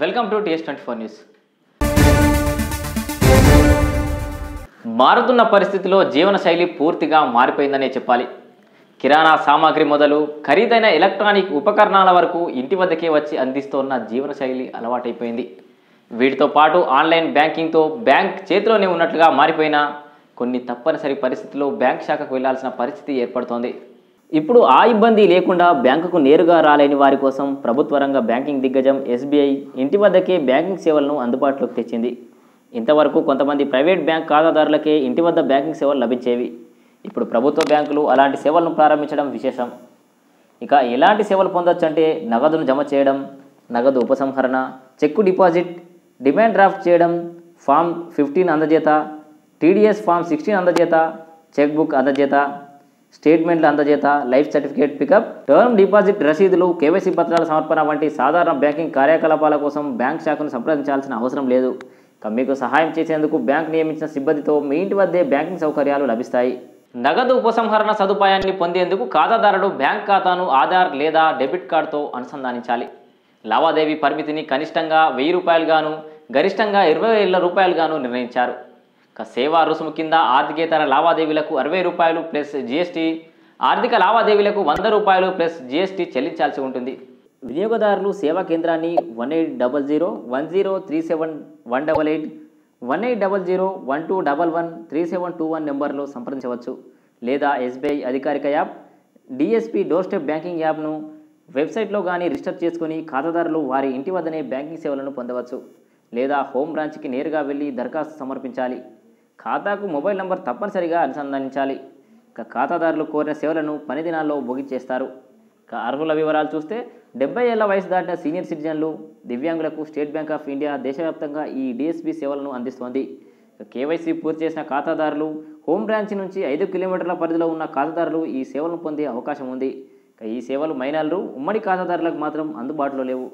Welcome to T S twenty four news. మారుతున్న పరిస్థితిలో జీవనశైలి పూర్తిగా మారిపోయిందనే చెప్పాలి. కిరాణా సామాగ్రి మొదలు ఖరీదైన ఎలక్ట్రానిక్ ఉపకరణాల వరకు ఇంటి వద్దకే వచ్చి అందిస్తోన్న జీవనశైలి అలవాటైపోయింది. వీటితో పాటు ఆన్లైన్ బ్యాంకింగ్తో బ్యాంక్ చేతిలోనే ఉన్నట్లుగా మారిపోయిన కొన్ని తప్పనిసరి పరిస్థితుల్లో బ్యాంక్ శాఖకు వెళ్ళాల్సిన పరిస్థితి ఏర్పడుతోంది. ఇప్పుడు ఆ ఇబ్బంది లేకుండా బ్యాంకుకు నేరుగా రాలేని వారి కోసం ప్రభుత్వ రంగ బ్యాంకింగ్ దిగ్గజం ఎస్బీఐ ఇంటి వద్దకే బ్యాంకింగ్ సేవలను అందుబాటులోకి తెచ్చింది. ఇంతవరకు కొంతమంది ప్రైవేట్ బ్యాంక్ ఖాతాదారులకే ఇంటి వద్ద బ్యాంకింగ్ సేవలు లభించేవి. ఇప్పుడు ప్రభుత్వ బ్యాంకులు అలాంటి సేవలను ప్రారంభించడం విశేషం. ఇక ఎలాంటి సేవలు పొందొచ్చు అంటే నగదును జమ చేయడం నగదు ఉపసంహరణ చెక్కు డిపాజిట్ డిమాండ్ డ్రాఫ్ట్ చేయడం ఫామ్ ఫిఫ్టీన్ అందజేత టీడీఎస్ ఫామ్ సిక్స్టీన్ అందజేత చెక్ బుక్ అందజేత స్టేట్మెంట్ల అందజేత life certificate pickup term deposit రసీదులు కేవైసీ పత్రాల సమర్పణ వంటి సాధారణ బ్యాంకింగ్ కార్యకలాపాల కోసం బ్యాంక్ శాఖను సంప్రదించాల్సిన అవసరం లేదు. మీకు సహాయం చేసేందుకు బ్యాంక్ నియమించిన సిబ్బందితో మీ ఇంటి వద్దే బ్యాంకింగ్ సౌకర్యాలు లభిస్తాయి. నగదు ఉపసంహరణ సదుపాయాన్ని పొందేందుకు ఖాతాదారుడు బ్యాంక్ ఖాతాను ఆధార్ లేదా డెబిట్ కార్డుతో అనుసంధానించాలి. లావాదేవీ పరిమితిని కనిష్టంగా వెయ్యి రూపాయలుగాను గరిష్టంగా ఇరవై వేల రూపాయలుగాను నిర్ణయించారు. సేవా రుసుము కింద ఆర్థికేతర లావాదేవీలకు అరవై రూపాయలు ప్లస్ జీఎస్టీ ఆర్థిక లావాదేవీలకు వంద రూపాయలు ప్లస్ జీఎస్టీ చెల్లించాల్సి ఉంటుంది. వినియోగదారులు సేవా కేంద్రాన్ని one eight double zero one zero three seven one double eight one eight double zero one two double one three seven two one నెంబర్లో సంప్రదించవచ్చు. లేదా ఎస్బీఐ అధికారిక app DSP door step banking యాప్ను వెబ్సైట్లో కానీ రిజిస్టర్ చేసుకుని ఖాతాదారులు వారి ఇంటి వద్దనే బ్యాంకింగ్ సేవలను పొందవచ్చు. లేదా హోమ్ బ్రాంచ్కి నేరుగా వెళ్ళి దరఖాస్తు సమర్పించాలి. ఖాతాకు మొబైల్ నంబర్ తప్పనిసరిగా అనుసంధానించాలి. ఇక ఖాతాదారులు కోరిన సేవలను పని దినాల్లో ముగించేస్తారు ఇక అర్హుల వివరాలు చూస్తే డెబ్బై ఏళ్ళ వయసు దాటిన సీనియర్ సిటిజన్లు దివ్యాంగులకు స్టేట్ బ్యాంక్ ఆఫ్ ఇండియా దేశవ్యాప్తంగా ఈ డిఎస్బి సేవలను అందిస్తోంది. కేవైసీ పూర్తి చేసిన ఖాతాదారులు హోమ్ బ్రాంచ్ నుంచి ఐదు కిలోమీటర్ల పరిధిలో ఉన్న ఖాతాదారులు ఈ సేవలను పొందే అవకాశం ఉంది. ఈ సేవలు మైనర్లు ఉమ్మడి ఖాతాదారులకు మాత్రం అందుబాటులో లేవు.